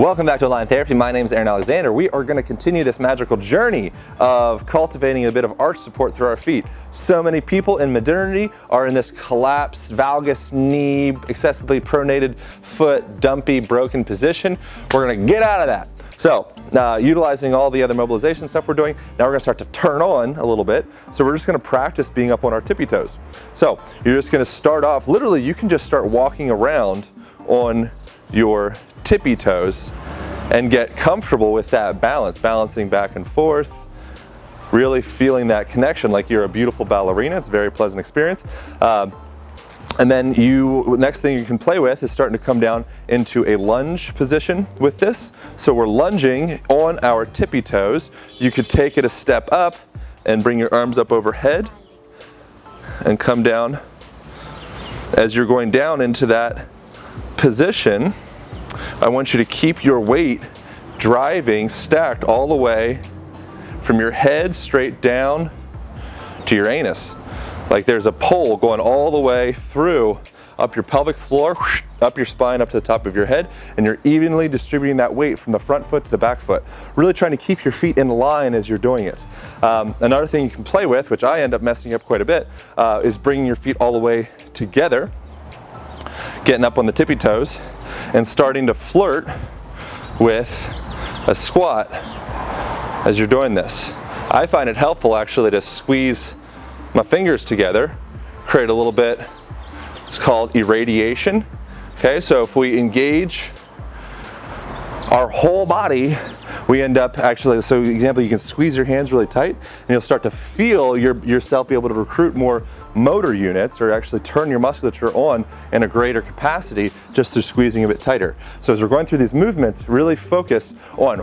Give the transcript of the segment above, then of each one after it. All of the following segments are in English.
Welcome back to Align Therapy. My name is Aaron Alexander. We are going to continue this magical journey of cultivating a bit of arch support through our feet. So many people in modernity are in this collapsed valgus knee, excessively pronated foot, dumpy, broken position. We're going to get out of that. So, uh, utilizing all the other mobilization stuff we're doing, now we're gonna start to turn on a little bit. So we're just gonna practice being up on our tippy toes. So you're just gonna start off, literally you can just start walking around on your tippy toes and get comfortable with that balance, balancing back and forth, really feeling that connection like you're a beautiful ballerina. It's a very pleasant experience. Um, and then you, next thing you can play with is starting to come down into a lunge position with this. So we're lunging on our tippy toes. You could take it a step up and bring your arms up overhead and come down. As you're going down into that position, I want you to keep your weight driving stacked all the way from your head straight down to your anus. Like there's a pole going all the way through up your pelvic floor, up your spine, up to the top of your head, and you're evenly distributing that weight from the front foot to the back foot. Really trying to keep your feet in line as you're doing it. Um, another thing you can play with, which I end up messing up quite a bit, uh, is bringing your feet all the way together, getting up on the tippy toes, and starting to flirt with a squat as you're doing this. I find it helpful actually to squeeze my fingers together, create a little bit, it's called irradiation. Okay, so if we engage our whole body, we end up actually, so example, you can squeeze your hands really tight and you'll start to feel your, yourself be able to recruit more motor units or actually turn your musculature on in a greater capacity just through squeezing a bit tighter. So as we're going through these movements, really focus on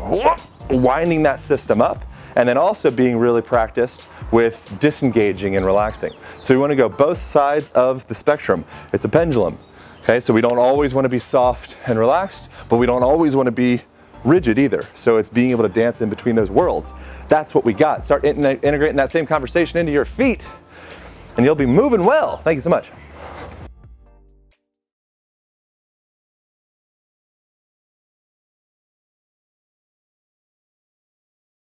winding that system up and then also being really practiced with disengaging and relaxing. So we want to go both sides of the spectrum. It's a pendulum. Okay, so we don't always want to be soft and relaxed, but we don't always want to be rigid either. So it's being able to dance in between those worlds. That's what we got. Start integrating that same conversation into your feet and you'll be moving well. Thank you so much.